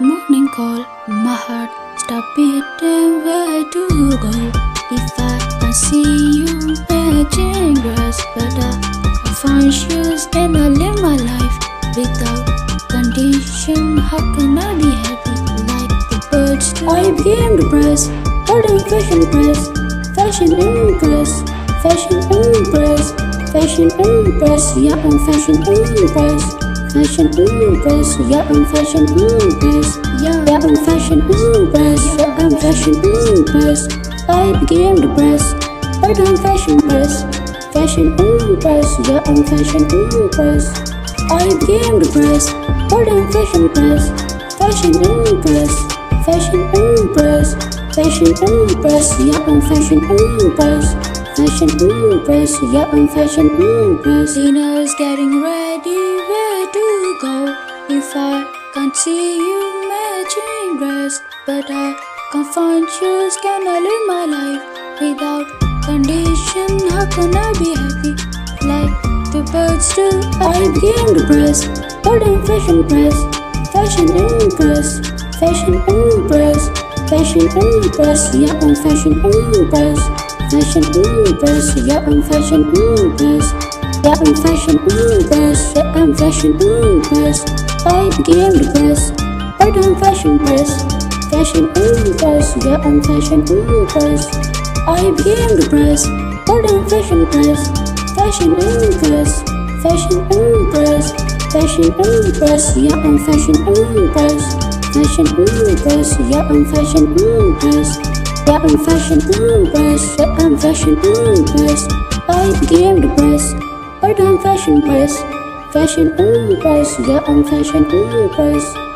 morning call, my heart stop beating. Where to go? If I can see you matching grass, but I find shoes. Can I live my life without condition? How can I be happy like the birds do? I became depressed, holding fashion press, fashion impress, fashion impress, fashion impress. Yeah, I'm fashion impress. Fashion impress, yeah I'm fashion impress, yeah, yeah I'm fashion impress, yeah I'm fashion impress. I became depressed, but I'm fashion press, fashion impress, yeah I'm fashion impress. I became depressed, but I'm fashion press, fashion impress, fashion impress, fashion impress, yeah I'm fashion impress. Fashion impress, yeah I'm fashion ooh impress. Dinner's getting ready to go if I can't see you matching dress? But I can't find shoes. Can I live my life without condition? How can I be happy like the birds do? I became depressed, but I'm fashion press, fashion impress, fashion impress, fashion impress. Yeah, I'm fashion impress, fashion impress. Yeah, I'm fashion impress. Yeah, I'm fashion impressed. Yeah, I'm fashion impressed. I became depressed, but I'm fashion pressed. Fashion impressed. Yeah, I'm fashion impressed. I became depressed, but I'm fashion pressed. Fashion impressed. Fashion impressed. Fashion impressed. Yeah, I'm fashion impressed. Fashion impressed. Yeah, I'm fashion impressed. Yeah, I'm fashion impressed. Yeah, I'm fashion impressed. I became depressed. But Fashion press, fashion press, yeah I'm fashion press.